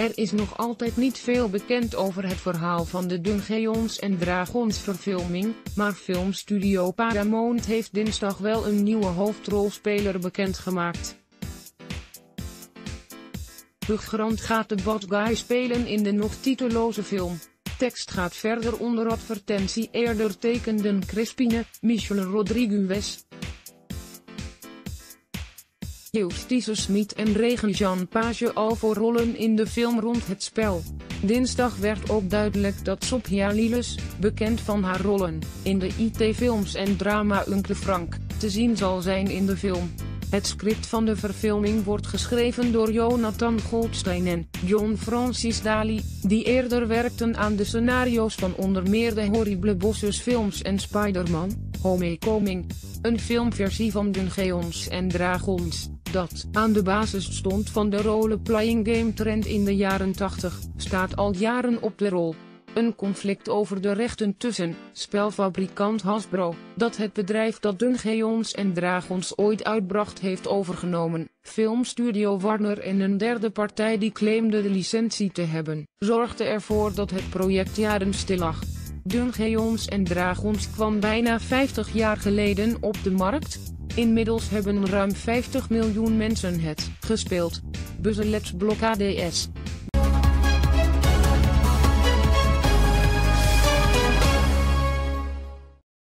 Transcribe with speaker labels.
Speaker 1: Er is nog altijd niet veel bekend over het verhaal van de Dungeons en Dragons verfilming, maar filmstudio Paramount heeft dinsdag wel een nieuwe hoofdrolspeler bekendgemaakt. Hugh Grant gaat de bad guy spelen in de nog titeloze film. Tekst gaat verder onder advertentie eerder tekenden Crispine, Michelle Rodriguez, Justice Smith en Regen-Jean Page al voor rollen in de film rond het spel. Dinsdag werd ook duidelijk dat Sophia Lillis, bekend van haar rollen in de IT-films en drama Uncle Frank, te zien zal zijn in de film. Het script van de verfilming wordt geschreven door Jonathan Goldstein en John Francis Daly, die eerder werkten aan de scenario's van onder meer de Horrible Bosses films en Spider-Man, Homecoming. Een filmversie van Dungeons en Dragons, dat aan de basis stond van de role-playing game trend in de jaren 80, staat al jaren op de rol. Een conflict over de rechten tussen spelfabrikant Hasbro, dat het bedrijf dat Dungeons en Dragons ooit uitbracht heeft overgenomen, filmstudio Warner en een derde partij die claimde de licentie te hebben, zorgde ervoor dat het project jaren stil lag. Dungeons en Dragons kwam bijna 50 jaar geleden op de markt. Inmiddels hebben ruim 50 miljoen mensen het gespeeld. Buzzelets Blokkades